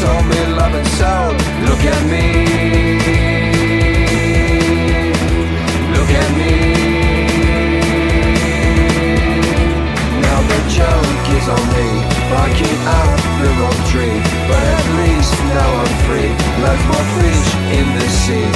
told me love and soul. Look at me. Look at me. Now the joke is on me. Barking up the wrong tree. But at least now I'm free. Like my fish in the sea.